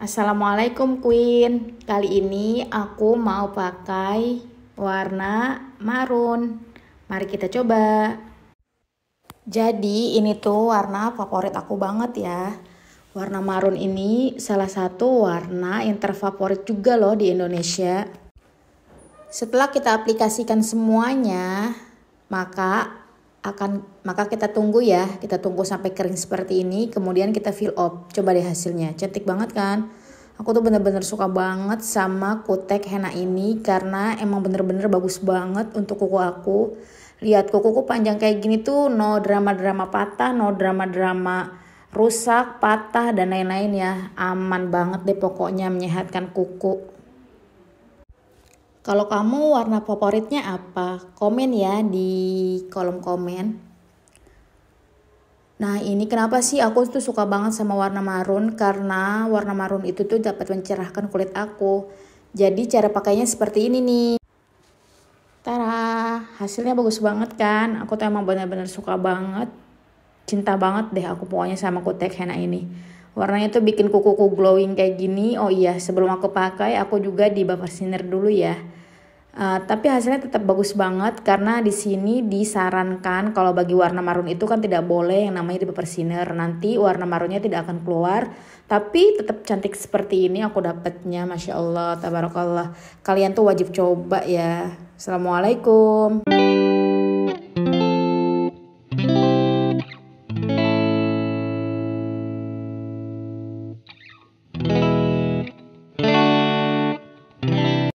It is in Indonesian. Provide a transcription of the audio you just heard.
Assalamualaikum Queen. Kali ini aku mau pakai warna marun. Mari kita coba. Jadi ini tuh warna favorit aku banget ya. Warna marun ini salah satu warna yang terfavorit juga loh di Indonesia. Setelah kita aplikasikan semuanya, maka akan maka kita tunggu ya, kita tunggu sampai kering seperti ini, kemudian kita fill up. Coba deh hasilnya, cantik banget kan? Aku tuh bener-bener suka banget sama kutek henna ini karena emang bener-bener bagus banget untuk kuku aku. Lihat kukuku panjang kayak gini tuh no drama-drama patah, no drama-drama rusak, patah, dan lain-lain ya. Aman banget deh pokoknya menyehatkan kuku. Kalau kamu warna favoritnya apa? Komen ya di kolom komen. Nah ini kenapa sih aku tuh suka banget sama warna marun karena warna marun itu tuh dapat mencerahkan kulit aku. Jadi cara pakainya seperti ini nih. Tara, hasilnya bagus banget kan? Aku tuh emang benar-benar suka banget cinta banget deh aku pokoknya sama kutek henna ini. Warnanya tuh bikin kukuku glowing kayak gini. Oh iya, sebelum aku pakai aku juga di buffer sinner dulu ya. Uh, tapi hasilnya tetap bagus banget karena di sini disarankan kalau bagi warna marun itu kan tidak boleh yang namanya di buffer sinner. Nanti warna marunnya tidak akan keluar, tapi tetap cantik seperti ini aku dapatnya. Masya Allah, tabarakallah. Kalian tuh wajib coba ya. Assalamualaikum.